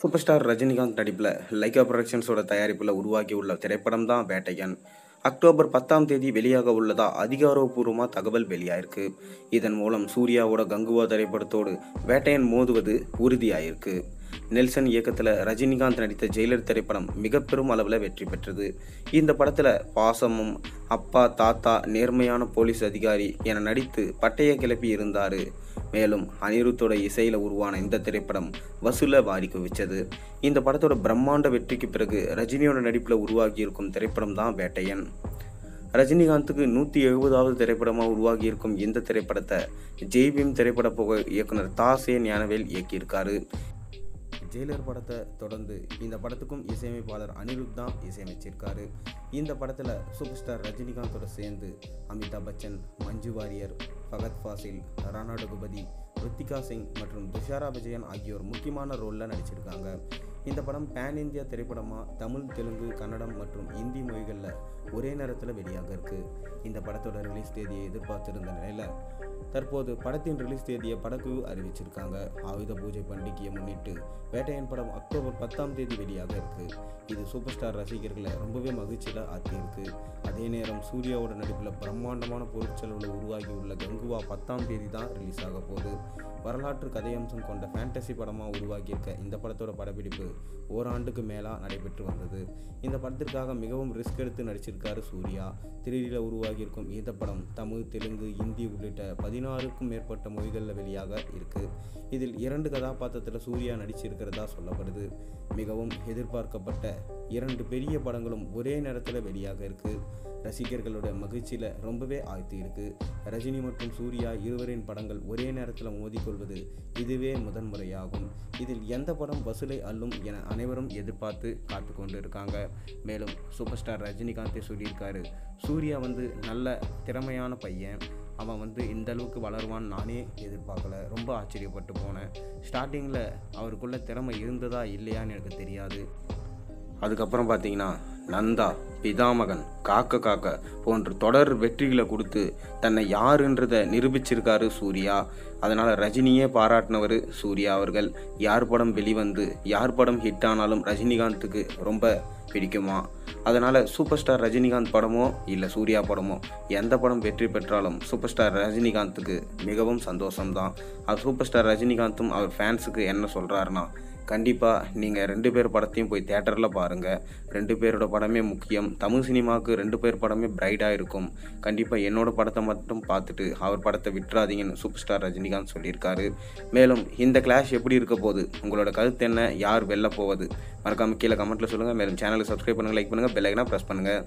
Super star Rajinikanth நடிப்பில் Lyca ப்ரொடக்ஷன்ஸோட தயாரிப்பில் உருவாகியுள்ள திரைப்படம் தான் வேட்டையன் அக்டோபர் பத்தாம் தேதி வெளியாக உள்ளதா அதிகாரப்பூர்வமாக தகவல் வெளியாயிருக்கு. இதன் மூலம் சூர்யாவோட கங்குவா திரைப்படத்தோடு வேட்டையன் மோதுவது உறுதியாயிருக்கு. நெல்சன் இயக்கத்தில் ரஜினிகாந்த் நடித்த ஜெயிலர் திரைப்படம் மிக பெரும் அளவில் வெற்றி பெற்றது. இந்த படத்தில் பாசமும் அப்பா தாத்தா நேர்மையான போலீஸ் அதிகாரி என நடித்து பட்டையை கிளப்பி இருந்தார் மேலும் அனிருத்தோட இசையில் உருவான இந்த திரைப்படம் வசூலை வாரி குவிச்சது இந்த படத்தோட பிரம்மாண்ட வெற்றிக்கு பிறகு ரஜினியோட நடிப்பில் உருவாகியிருக்கும் திரைப்படம் தான் வேட்டையன். ரஜினிகாந்துக்கு நூற்றி எழுபதாவது திரைப்படமாக உருவாகியிருக்கும் இந்த திரைப்படத்தை ஜெய்பீம் திரைப்பட புகழ் இயக்குனர் தாசே ஞானவேல் இயக்கியிருக்காரு. ஜெயிலர் படத்தை தொடர்ந்து இந்த படத்துக்கும் இசையமைப்பாளர் அனிருத் தான் இசையமைச்சிருக்காரு. இந்த படத்தில் சூப்பர் ஸ்டார் ரஜினிகாந்தோட சேர்ந்து அமிதாப் பச்சன் மஞ்சு வாரியர் ஃபகத் ஃபாசில் ராணா ரகுபதி ரித்திகா சிங் மற்றும் துஷாரா விஜயன் ஆகியோர் முக்கியமான ரோலில் நடிச்சிருக்காங்க. இந்த படம் பேன் இந்தியா திரைப்படமாக தமிழ் தெலுங்கு கன்னடம் மற்றும் இந்தி மொழிகளில் ஒரே நேரத்தில் வெளியாக இருக்குது இந்த படத்தோட ரிலீஸ் தேதியை எதிர்பார்த்திருந்த நிலையில் தற்போது படத்தின் ரிலீஸ் தேதியை படக்குழு அறிவிச்சிருக்காங்க. ஆயுத பூஜை பண்டிகையை முன்னிட்டு வேட்டையன் படம் அக்டோபர் பத்தாம் தேதி வெளியாக இருக்குது இது சூப்பர் ஸ்டார் ரசிகர்களை ரொம்பவே மகிழ்ச்சியில் ஆக்கியிருக்கு. அதே நேரம் சூர்யாவோட நடிப்பில் பிரம்மாண்டமான பொருட்செலவில் உருவாகியுள்ள கங்குவா பத்தாம் தேதி தான் ரிலீஸ் ஆக போகுது. வரலாற்று கதையம்சம் கொண்ட ஃபேண்டசி படமாக உருவாகியிருக்க இந்த படத்தோட படப்பிடிப்பு ஓராண்டுக்கு மேலாக நடைபெற்று வந்தது. இந்த படத்திற்காக மிகவும் ரிஸ்க் எடுத்து நடிச்சிருக்காரு சூர்யா. திரியில் உருவாகியிருக்கும் இந்த படம் தமிழ் தெலுங்கு இந்தி உள்ளிட்ட பதினாறுக்கும் மேற்பட்ட மொழிகளில் வெளியாக இருக்கு. இதில் இரண்டு கதாபாத்திரத்தில் சூர்யா நடிச்சிருக்கிறதா சொல்லப்படுது. மிகவும் எதிர்பார்க்கப்பட்ட இரண்டு பெரிய படங்களும் ஒரே நேரத்தில் வெளியாக இருக்கு. ரசிகர்களோட மகிழ்ச்சியில் ரொம்பவே ஆழ்த்தி இருக்கு. ரஜினி மற்றும் சூர்யா இருவரின் படங்கள் ஒரே நேரத்தில் மோதிக்கொள்வது இதுவே முதன்முறையாகும். இதில் எந்த படம் வசூலை அள்ளும் என அனைவரும் எதிர்பார்த்து காத்து கொண்டு இருக்காங்க மேலும் சூப்பர் ஸ்டார் ரஜினிகாந்தே சொல்லியிருக்காரு சூர்யா வந்து நல்ல திறமையான பையன். அவன் வந்து இந்த அளவுக்கு வளருவான்னு நானே எதிர்பார்க்கல. ரொம்ப ஆச்சரியப்பட்டு போனேன். ஸ்டார்டிங்கில் அவருக்குள்ள திறமை இருந்ததா இல்லையான்னு எனக்கு தெரியாது. அதுக்கப்புறம் பார்த்தீங்கன்னா நந்தா பிதாமகன் காக்க காக்க போன்ற தொடர் வெற்றிகளை கொடுத்து தன்னை யாருன்றதை நிரூபிச்சிருக்காரு சூர்யா. அதனால் ரஜினியே பாராட்டினவர் சூர்யா அவர்கள். யார் படம் வெளிவந்து யார் படம் ஹிட் ஆனாலும் ரஜினிகாந்துக்கு ரொம்ப பிடிக்குமா? அதனால் சூப்பர் ஸ்டார் ரஜினிகாந்த் படமோ இல்லை சூர்யா படமோ எந்த படம் வெற்றி பெற்றாலும் சூப்பர் ஸ்டார் ரஜினிகாந்துக்கு மிகவும் சந்தோஷம்தான். அது சூப்பர் ஸ்டார் ரஜினிகாந்தும் அவர் ஃபேன்ஸுக்கு என்ன சொல்கிறாருன்னா கண்டிப்பாக நீங்கள் ரெண்டு பேர் படத்தையும் போய் தேட்டரில் பாருங்கள் ரெண்டு பேரோட படமே முக்கியம். தமிழ் சினிமாவுக்கு ரெண்டு பேர் படமே பிரைடாக இருக்கும். கண்டிப்பாக என்னோட படத்தை மட்டும் பார்த்துட்டு அவர் படத்தை விட்டுறாதீங்கன்னு சூப்பர் ஸ்டார் ரஜினிகாந்த் சொல்லியிருக்காரு. மேலும் இந்த கிளாஷ் எப்படி இருக்க போகுது? உங்களோட கருத்து என்ன? யார் வெளில போவது? மறக்காமல் கீழே கமெண்ட்டில் சொல்லுங்கள் மேலும் சேனலை சப்ஸ்கிரைப் பண்ணுங்கள் லைக் பண்ணுங்கள் பெல் ஐக்கனா ப்ரெஸ் பண்ணுங்கள்